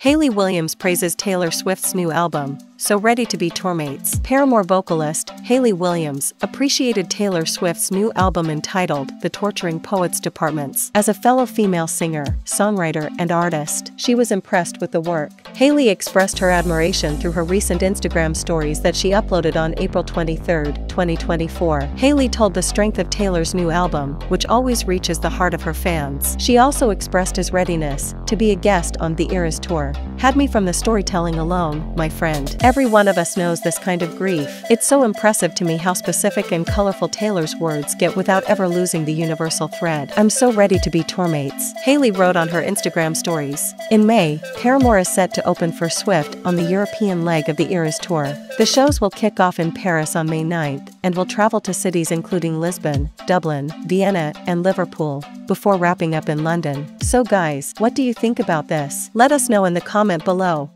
Hayley Williams praises Taylor Swift's new album, So Ready to Be Tourmates. Paramore vocalist, Hayley Williams, appreciated Taylor Swift's new album entitled The Torturing Poets Departments. As a fellow female singer, songwriter, and artist, she was impressed with the work. Hayley expressed her admiration through her recent Instagram stories that she uploaded on April 23, 2024. Hayley told the strength of Taylor's new album, which always reaches the heart of her fans. She also expressed his readiness to be a guest on the Eras tour. Had me from the storytelling alone, my friend. Every one of us knows this kind of grief. It's so impressive to me how specific and colorful Taylor's words get without ever losing the universal thread. I'm so ready to be tourmates. Hayley wrote on her Instagram stories. In May, Paramore is set to open for Swift on the European leg of the Eras tour. The shows will kick off in Paris on May 9th and will travel to cities including Lisbon, Dublin, Vienna, and Liverpool, before wrapping up in London. So guys, what do you think about this? Let us know in the comment below.